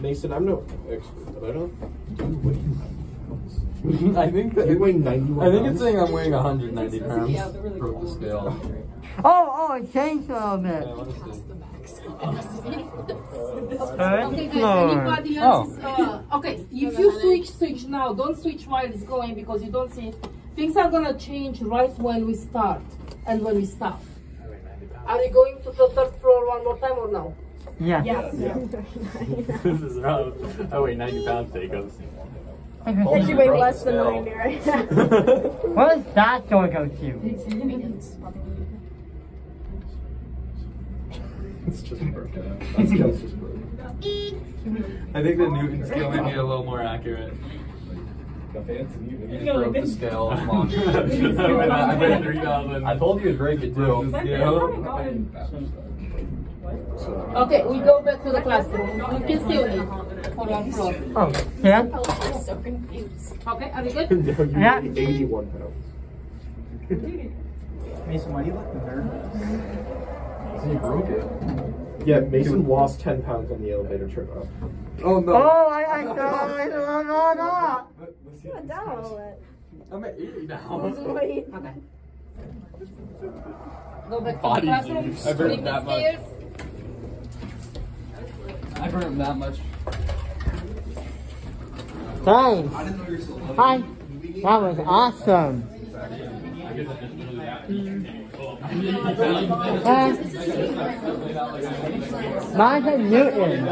Mason, I'm no expert, but I don't do weight. I think that You weigh 91 I think it's saying I'm weighing 190 pounds. Broke the scale. Oh, oh, it changed a little bit. Yeah, let us see. Third Okay, guys, floor. anybody else? is, Uh, okay, if you switch, switch now. Don't switch while it's going because you don't see. Things are gonna change right when we start and when we stop. Are you going to the third floor one more time or no? Yeah. Yes. this is rough. I weigh 90 pounds, Jacobs. Did you weigh less than 90 right now? What is that door go to? It's just broken. That scale's just broken. I think the Newton scale might be a little more accurate. You just broke the scale. Come on. Uh, I weigh 3,000. I told you to break it too. Okay, we go back to the classroom. You can still eat for one floor. Oh, yeah? I'm so confused. Okay, are you good? No, you Yeah. 81 pounds. Mason, why do you look nervous? So you broke it. Yeah, Mason lost 10 pounds on the elevator trip up. Oh no. Oh, I, I, no, no, no, no. Put down a little bit. I'm at 80 now. Lose weight. Okay. Go back to the Body classroom. juice. I burned that much. upstairs. I burned that much. Thanks. Hi. That was awesome. Uh, Mine's at Newton.